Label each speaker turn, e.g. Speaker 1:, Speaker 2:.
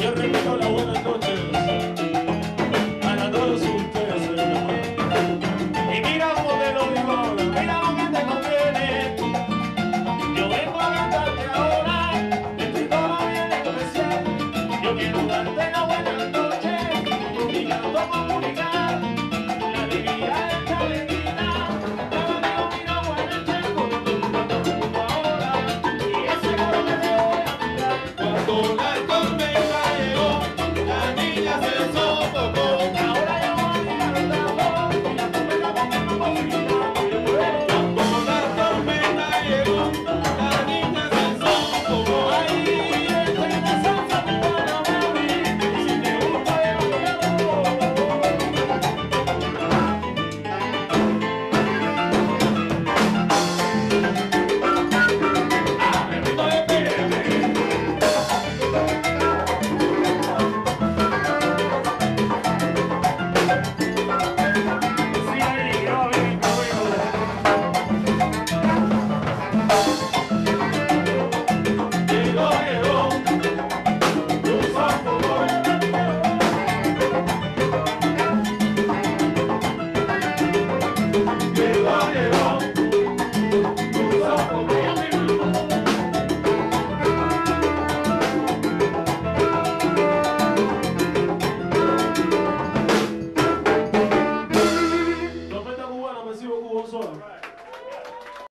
Speaker 1: yo repito la buena noche para todos ustedes. Y mira cómo te lo digo ahora, mira lo que te conviene. Yo vengo a cantarte ahora, estoy todavía en especial. Yo quiero darte la buena noche y quiero comunicar la alegría.